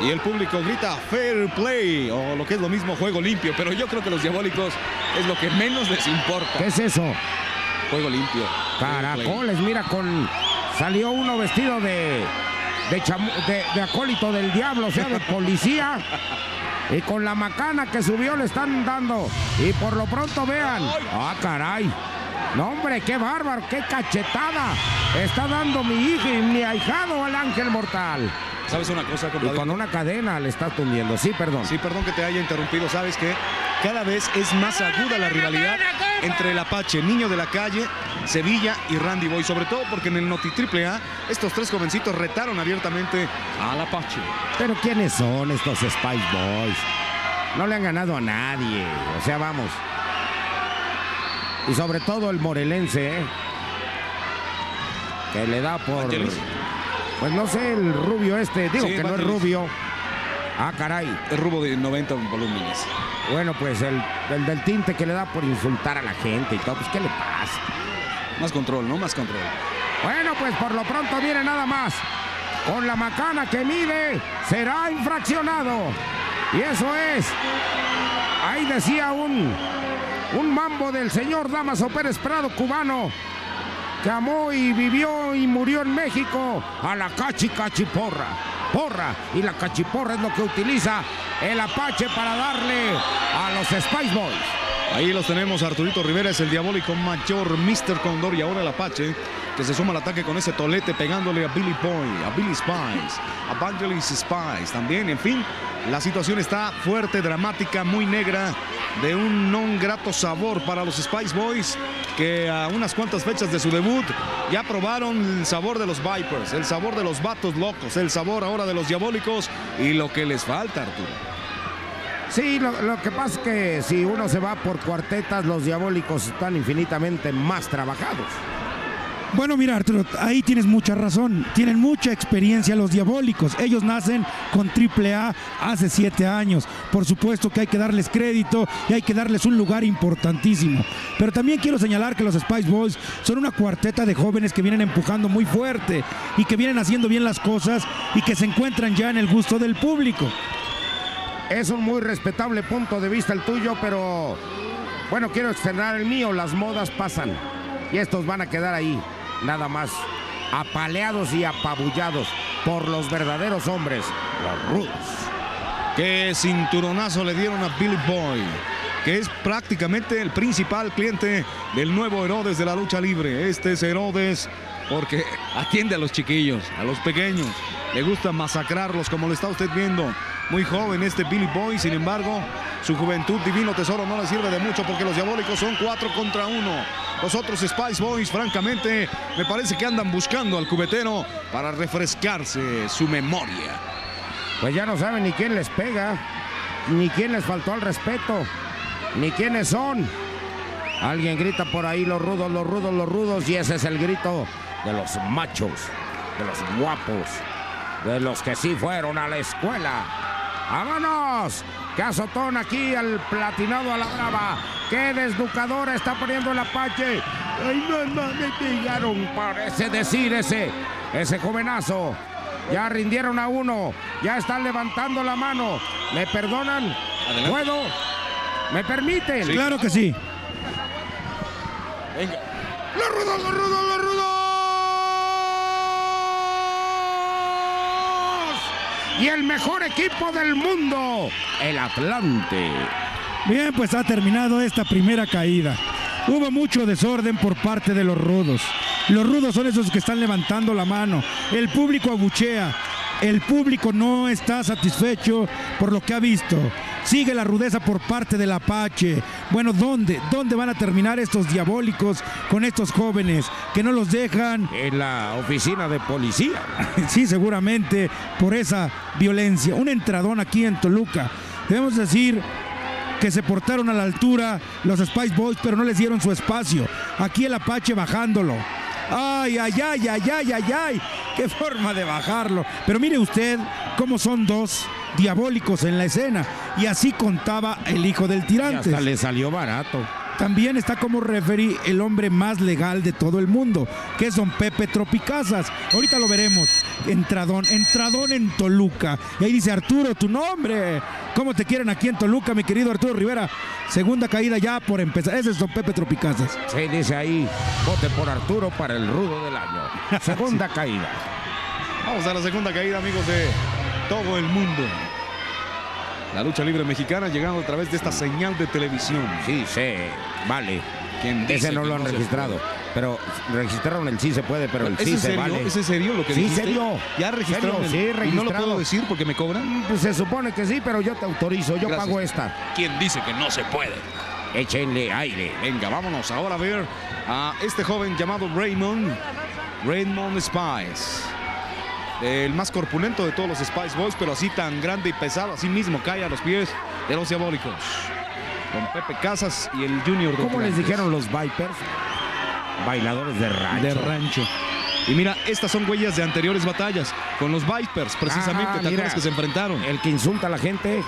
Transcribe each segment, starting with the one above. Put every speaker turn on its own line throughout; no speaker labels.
Y el público grita fair play o lo que es lo mismo juego limpio. Pero yo creo que los diabólicos es lo que menos les importa.
¿Qué es eso?
Juego limpio.
Caracoles, mira, con salió uno vestido de de, de, de, acólito del diablo, o sea, de policía. Y con la macana que subió le están dando. Y por lo pronto vean. Ah, caray. No, hombre, qué bárbaro, qué cachetada. Está dando mi hijo y mi ahijado al ángel mortal.
¿Sabes una cosa,
Y con una cadena le está tundiendo. Sí, perdón.
Sí, perdón que te haya interrumpido. ¿Sabes qué? Cada vez es más aguda la rivalidad entre el Apache, Niño de la Calle, Sevilla y Randy Boy. Sobre todo porque en el Noti Triple A, estos tres jovencitos retaron abiertamente al Apache.
Pero ¿quiénes son estos Spice Boys? No le han ganado a nadie. O sea, vamos. Y sobre todo el morelense, ¿eh? que le da por... Pues no sé, el rubio este, digo
Sí,
que no es rubio. Ah, caray.
Es rubo de 90 volúmenes.
Bueno, pues el, el del tinte que le da por insultar a la gente y todo, pues ¿qué le pasa?
Más control, ¿no? Más control.
Bueno, pues por lo pronto viene nada más. Con la macana que mide, será infraccionado. Y eso es. Ahí decía un, un mambo del señor Damaso Pérez Prado, cubano, que amó y vivió y murió en México a la cachi cachiporra. Porra. Y la cachiporra es lo que utiliza el Apache para darle a los Spice Boys.
Ahí los tenemos. Arturito Rivera es el diabólico mayor, Mr. Condor y ahora el Apache, que se suma al ataque con ese tolete pegándole a Billy Boy, a Billy Spice, a Vangelis Spice también. En fin, la situación está fuerte, dramática, muy negra, de un non grato sabor para los Spice Boys, que a unas cuantas fechas de su debut ya probaron el sabor de los Vipers, el sabor de los vatos locos, el sabor ahora de los diabólicos y lo que les falta, Arturo.
Sí, lo, lo que pasa es que si uno se va por cuartetas, los diabólicos están infinitamente más trabajados.
Bueno, mira, Arturo, ahí tienes mucha razón. Tienen mucha experiencia los diabólicos. Ellos nacen con AAA hace siete años. Por supuesto que hay que darles crédito y hay que darles un lugar importantísimo. Pero también quiero señalar que los Spice Boys son una cuarteta de jóvenes que vienen empujando muy fuerte y que vienen haciendo bien las cosas y que se encuentran ya en el gusto del público.
Es un muy respetable punto de vista el tuyo, pero bueno, quiero externar el mío. Las modas pasan y estos van a quedar ahí, nada más apaleados y apabullados por los verdaderos hombres, los rudos.
Qué cinturonazo le dieron a Billy Boy, que es prácticamente el principal cliente del nuevo Herodes de la lucha libre. Este es Herodes porque atiende a los chiquillos, a los pequeños. Le gusta masacrarlos como lo está usted viendo. Muy joven este Billy Boy, sin embargo, su juventud divino tesoro no le sirve de mucho porque los diabólicos son cuatro contra uno. Los otros Spice Boys, francamente, me parece que andan buscando al cubetero para refrescarse su memoria.
Pues ya no saben ni quién les pega, ni quién les faltó al respeto, ni quiénes son. Alguien grita por ahí los rudos, los rudos, los rudos, y ese es el grito de los machos, de los guapos, de los que sí fueron a la escuela. ¡Vámonos! ¡Qué azotón aquí al platinado a la brava! ¡Qué desnucadora está poniendo el Apache! ¡Ay, mamá, me pegaron! Parece decir ese, ese jovenazo. Ya rindieron a uno, ya están levantando la mano. ¿Me perdonan?
Adelante.
¿Puedo? ¿Me permiten?
Claro que sí.
Venga.
¡Los rudos, los rudos, los rudos! Y el mejor equipo del mundo, el Atlante.
Bien, pues ha terminado esta primera caída. Hubo mucho desorden por parte de los rudos. Los rudos son esos que están levantando la mano. El público abuchea. El público no está satisfecho por lo que ha visto. Sigue la rudeza por parte del Apache. Bueno, ¿dónde? ¿Dónde van a terminar estos diabólicos con estos jóvenes que no los dejan?
En la oficina de policía.
Sí, seguramente por esa violencia. Un entradón aquí en Toluca. Debemos decir que se portaron a la altura los Spice Boys, pero no les dieron su espacio. Aquí el Apache bajándolo. Ay, ay, ay, ay, ay, ay, ay. Qué forma de bajarlo. Pero mire usted cómo son dos diabólicos en la escena. Y así contaba el hijo del tirante.
hasta le salió barato.
también está como referee el hombre más legal de todo el mundo, que es don Pepe Tropicazas. Ahorita lo veremos. Entradón, entradón en Toluca. Y ahí dice Arturo, tu nombre. ¿Cómo te quieren aquí en Toluca, mi querido Arturo Rivera? Segunda caída ya por empezar. Ese es don Pepe Tropicazas.
Sí, dice ahí, vote por Arturo para el rudo del año. Segunda caída.
Vamos a la segunda caída, amigos de todo el mundo. La lucha libre mexicana llegando a través de esta señal de televisión.
Sí, sí, vale.
¿Quién dice
Ese no lo han registrado. Pero registraron el sí se puede, pero el
¿Es
sí se
serio?
vale.
¿Es en serio lo que
Sí,
dijiste?
serio.
¿Ya registraron?
Serio,
el-
sí,
¿Y no lo
registrado.
puedo decir porque me cobran?
Pues se supone que sí, pero yo te autorizo, yo
Gracias.
pago esta.
¿Quién dice que no se puede?
Échenle aire.
Venga, vámonos ahora a ver a este joven llamado Raymond. Raymond Spice. El más corpulento de todos los Spice Boys, pero así tan grande y pesado, así mismo cae a los pies de los diabólicos. Con Pepe Casas y el Junior. de
¿Cómo les dijeron los Vipers? Bailadores de rancho.
De rancho. Y mira, estas son huellas de anteriores batallas con los Vipers, precisamente.
Ah,
¿Te
mira.
que se enfrentaron?
El que insulta a la gente,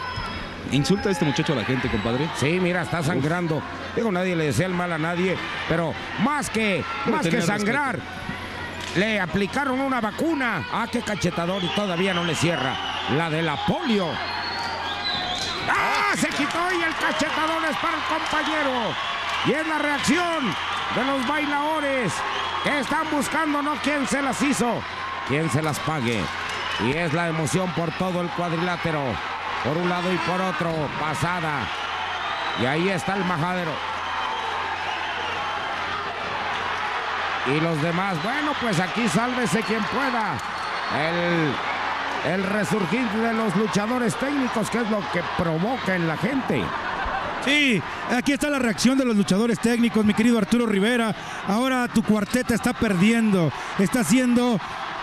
Insulta a este muchacho a la gente, compadre.
sí, mira, está sangrando. Digo, nadie le desea el mal a nadie, pero más que,
Pero
más que sangrar, le aplicaron una vacuna. Ah, qué cachetador y todavía no le cierra. La de la polio. ¡Ah! Se quitó y el cachetador es para el compañero. Y es la reacción de los bailadores que están buscando no quién se las hizo, quién se las pague. Y es la emoción por todo el cuadrilátero. Por un lado y por otro, pasada. Y ahí está el majadero. Y los demás, bueno, pues aquí sálvese quien pueda. El, el resurgir de los luchadores técnicos, que es lo que provoca en la gente.
Sí, aquí está la reacción de los luchadores técnicos, mi querido Arturo Rivera. Ahora tu cuarteta está perdiendo, está siendo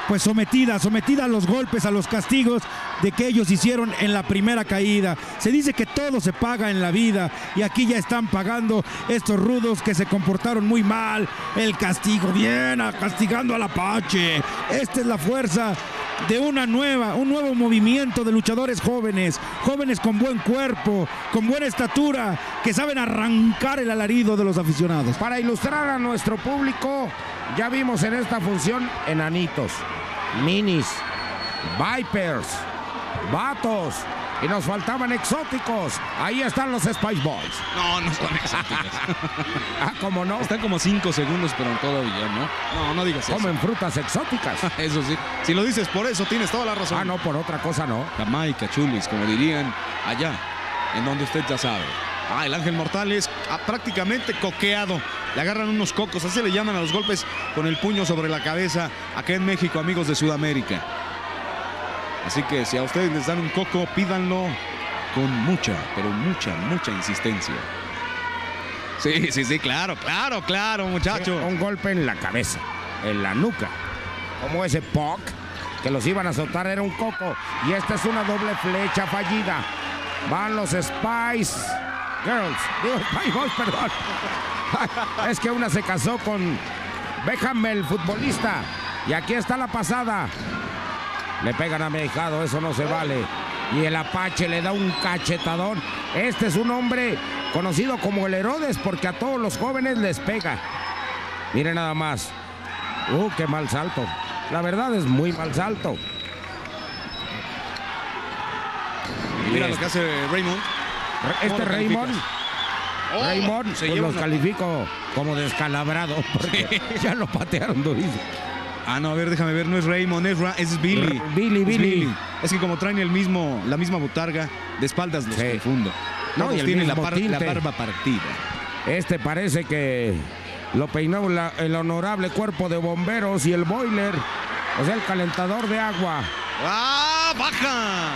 pues sometida, sometida a los golpes, a los castigos de que ellos hicieron en la primera caída. Se dice que todo se paga en la vida y aquí ya están pagando estos rudos que se comportaron muy mal. El castigo, bien, castigando al Apache. Esta es la fuerza de una nueva, un nuevo movimiento de luchadores jóvenes, jóvenes con buen cuerpo, con buena estatura, que saben arrancar el alarido de los aficionados.
Para ilustrar a nuestro público, ya vimos en esta función enanitos, minis, vipers, vatos. Y nos faltaban exóticos. Ahí están los Spice Boys.
No, no son exóticos.
Ah, ¿cómo no?
Están como cinco segundos, pero todavía no. No, no digas eso.
Comen frutas exóticas.
Eso sí. Si lo dices por eso, tienes toda la razón.
Ah, no, por otra cosa no.
Jamaica, chulis, como dirían allá, en donde usted ya sabe. Ah, el ángel mortal es ah, prácticamente coqueado. Le agarran unos cocos, así le llaman a los golpes con el puño sobre la cabeza acá en México, amigos de Sudamérica. Así que si a ustedes les dan un coco, pídanlo con mucha, pero mucha, mucha insistencia. Sí, sí, sí, claro, claro, claro, muchacho.
Un golpe en la cabeza, en la nuca. Como ese Puck que los iban a soltar era un coco. Y esta es una doble flecha fallida. Van los Spice Girls. Digo, Spice Boys, perdón. Es que una se casó con Beckham, el futbolista. Y aquí está la pasada. Le pegan a Mejado, eso no se vale. Y el Apache le da un cachetadón. Este es un hombre conocido como el Herodes porque a todos los jóvenes les pega. Miren nada más. Uh, qué mal salto. La verdad es muy mal salto.
Y mira lo que hace Raymond.
Este
¿Cómo lo
Raymond?
Oh,
Raymond,
se
pues los
una-
califico como descalabrado porque ya lo patearon durísimo.
Ah, no, a ver, déjame ver, no es Raymond, es, Ra- es Billy.
Billy,
Es
Billy.
Es que como traen el mismo, la misma botarga, de espaldas los
Sí.
confundo.
No, y el
tienen la, barba partida.
Este parece que lo peinó la- el honorable cuerpo de bomberos y el boiler, o sea, el calentador de agua.
¡Ah, baja!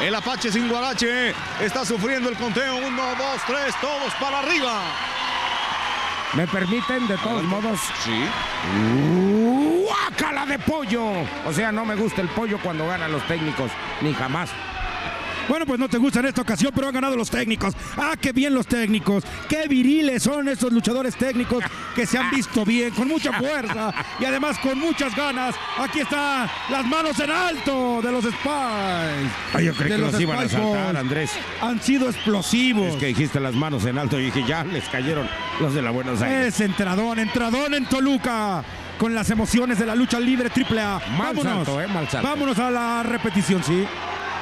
El Apache sin Guarache está sufriendo el conteo. Uno, dos, tres, todos para arriba.
¿Me permiten, de todos modos?
Sí.
¡Guácala de pollo! O sea, no me gusta el pollo cuando ganan los técnicos, ni jamás.
Bueno, pues no te gusta en esta ocasión, pero han ganado los técnicos. Ah, qué bien los técnicos. Qué viriles son estos luchadores técnicos que se han visto bien, con mucha fuerza y además con muchas ganas. Aquí están las manos en alto de los Spies.
Ay, yo creí que
los
los iban a saltar. Andrés.
Han sido explosivos.
Es que dijiste las manos en alto y dije, ya les cayeron los de la Buenos Aires.
Es entradón, entradón en Toluca. Con las emociones de la lucha libre triple A.
Mal
Vámonos.
salto, eh, mal salto.
Vámonos a la repetición, sí.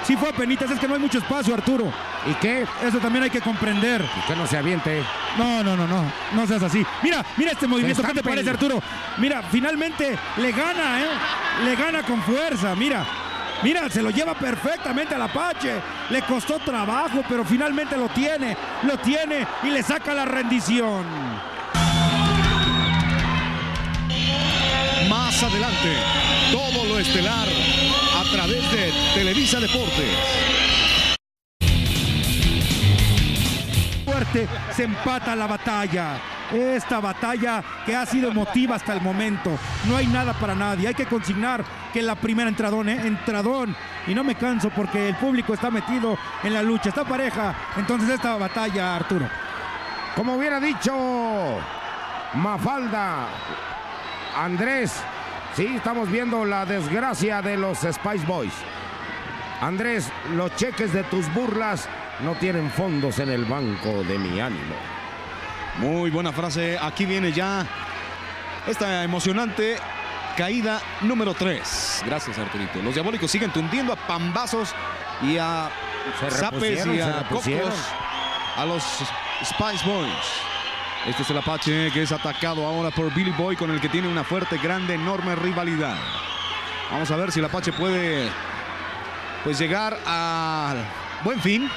Sí fue a penitas, es que no hay mucho espacio, Arturo.
¿Y qué?
Eso también hay que comprender.
¿Y que no se aviente?
No, no, no, no. No seas así. Mira, mira este movimiento. ¿Qué te parece, Arturo? Mira, finalmente le gana, ¿eh? Le gana con fuerza. Mira. Mira, se lo lleva perfectamente al Apache. Le costó trabajo, pero finalmente lo tiene. Lo tiene y le saca la rendición.
Más adelante, todo lo estelar través de Televisa Deportes.
fuerte se empata la batalla. Esta batalla que ha sido emotiva hasta el momento. No hay nada para nadie. Hay que consignar que la primera entradón, ¿eh? entradón. Y no me canso porque el público está metido en la lucha. Está pareja. Entonces esta batalla, Arturo.
Como hubiera dicho Mafalda, Andrés, sí, estamos viendo la desgracia de los Spice Boys. Andrés, los cheques de tus burlas no tienen fondos en el banco de mi ánimo.
Muy buena frase. Aquí viene ya esta emocionante caída número 3. Gracias, Arturito. Los diabólicos siguen tundiendo a pambazos y a zapes y a cocos a los Spice Boys. Este es el Apache que es atacado ahora por Billy Boy con el que tiene una fuerte, grande, enorme rivalidad. Vamos a ver si el Apache puede pues llegar a buen fin,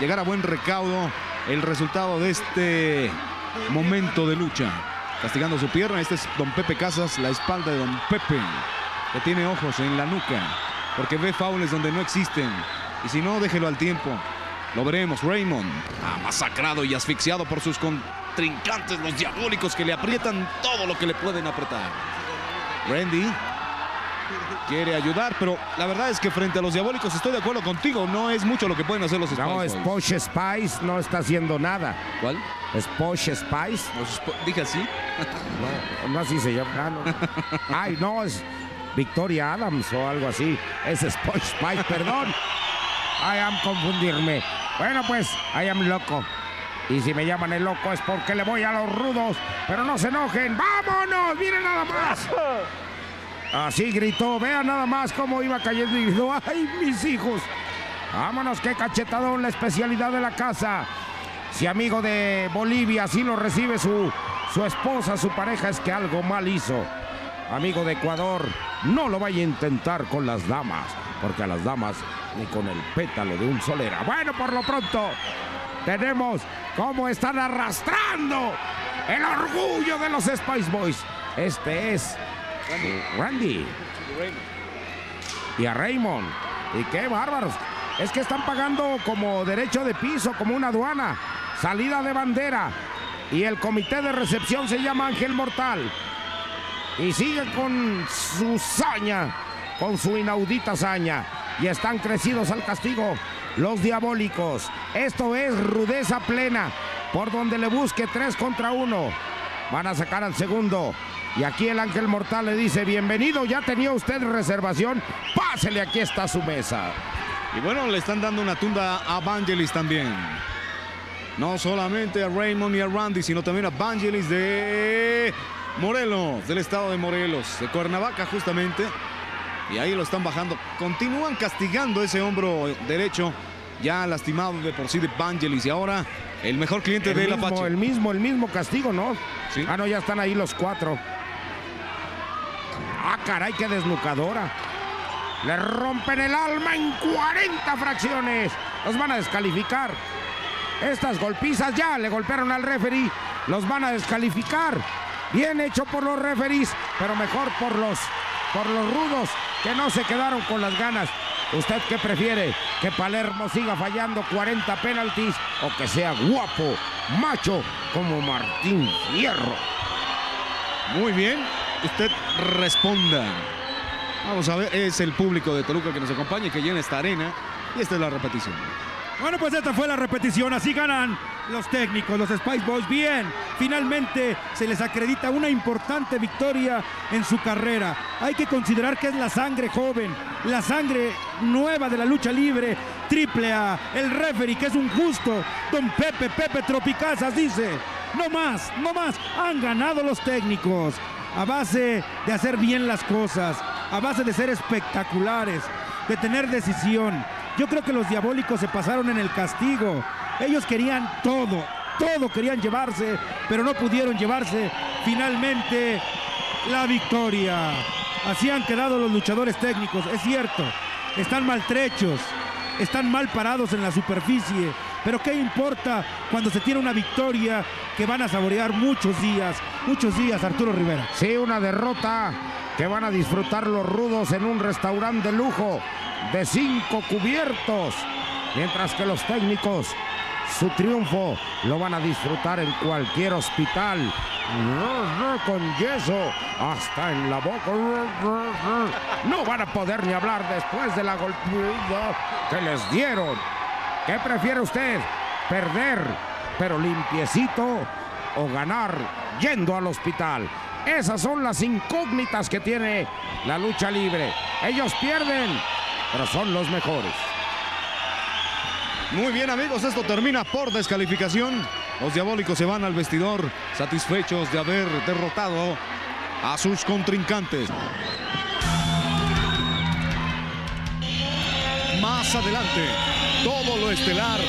llegar a buen recaudo el resultado de este momento de lucha. Castigando su pierna, este es Don Pepe Casas, la espalda de Don Pepe, que tiene ojos en la nuca, porque ve faules donde no existen. Y si no, déjelo al tiempo. Lo veremos, Raymond, masacrado y asfixiado por sus contrincantes, los diabólicos que le aprietan todo lo que le pueden apretar. Randy quiere ayudar, pero la verdad es que frente a los diabólicos estoy de acuerdo contigo, no es mucho lo que pueden hacer los Spice
No. Sposh Spice no está haciendo nada.
¿Cuál?
Sposh Spice,
dije así.
no, no así se llama. Ah, no. Ay, no, es Victoria Adams o algo así. Es Sposh Spice, perdón. I am confundirme. Bueno, pues, I am loco. Y si me llaman el loco es porque le voy a los rudos. Pero no se enojen. ¡Vámonos! ¡Miren nada más! Así gritó. Vean nada más cómo iba cayendo y gritó. ¡Ay, mis hijos! Vámonos, qué cachetadón, la especialidad de la casa. Si amigo de Bolivia así lo recibe su, su esposa, su pareja, es que algo mal hizo. Amigo de Ecuador, no lo vaya a intentar con las damas, porque a las damas ni con el pétalo de un solera. Bueno, por lo pronto, tenemos cómo están arrastrando el orgullo de los Spice Boys. Este es Randy y a Raymond. Y qué bárbaros. Es que están pagando como derecho de piso, como una aduana. Salida de bandera. Y el comité de recepción se llama Ángel Mortal. Y sigue con su saña, con su inaudita saña. Y están crecidos al castigo los diabólicos. Esto es rudeza plena. Por donde le busque tres contra uno. Van a sacar al segundo. Y aquí el ángel mortal le dice, bienvenido, ya tenía usted reservación. Pásele, aquí está su mesa.
Y bueno, le están dando una tunda a Vangelis también. No solamente a Raymond y a Randy, sino también a Vangelis de Morelos, del estado de Morelos, de Cuernavaca justamente. Y ahí lo están bajando. Continúan castigando ese hombro derecho, ya lastimado de por sí de Vangelis. Y ahora el mejor cliente
El
del
mismo,
Apache.
el mismo, el mismo castigo, ¿no?
Sí.
Ah, no, ya están ahí los cuatro. Ah, caray, qué desnucadora. Le rompen el alma en 40 fracciones. Los van a descalificar. Estas golpizas ya le golpearon al referee. Los van a descalificar. Bien hecho por los referees, pero mejor por los, por los rudos que no se quedaron con las ganas. ¿Usted qué prefiere? ¿Que Palermo siga fallando 40 penaltis o que sea guapo, macho como Martín Fierro?
Muy bien, usted responda. Vamos a ver, es el público de Toluca que nos acompaña y que llena esta arena. y esta es la repetición.
Bueno, pues esta fue la repetición. Así ganan los técnicos, los Spice Boys. Bien, finalmente se les acredita una importante victoria en su carrera. Hay que considerar que es la sangre joven, la sangre nueva de la lucha libre. Triple A, el referee, que es un justo. Don Pepe, Pepe Tropicazas dice: No más, no más. Han ganado los técnicos a base de hacer bien las cosas, a base de ser espectaculares, de tener decisión. Yo creo que los diabólicos se pasaron en el castigo. Ellos querían todo, todo querían llevarse, pero no pudieron llevarse finalmente la victoria. Así han quedado los luchadores técnicos, es cierto. Están maltrechos, están mal parados en la superficie. Pero ¿qué importa cuando se tiene una victoria que van a saborear muchos días, muchos días, Arturo Rivera?
Sí, una derrota que van a disfrutar los rudos en un restaurante de lujo de cinco cubiertos, mientras que los técnicos su triunfo lo van a disfrutar en cualquier hospital con yeso hasta en la boca. No van a poder ni hablar después de la golpeada que les dieron. ¿Qué prefiere usted? ¿Perder, pero limpiecito o ganar yendo al hospital? Esas son las incógnitas que tiene la lucha libre. Ellos pierden, pero son los mejores.
Muy bien amigos, esto termina por descalificación. Los diabólicos se van al vestidor satisfechos de haber derrotado a sus contrincantes. Más adelante, todo lo estelar.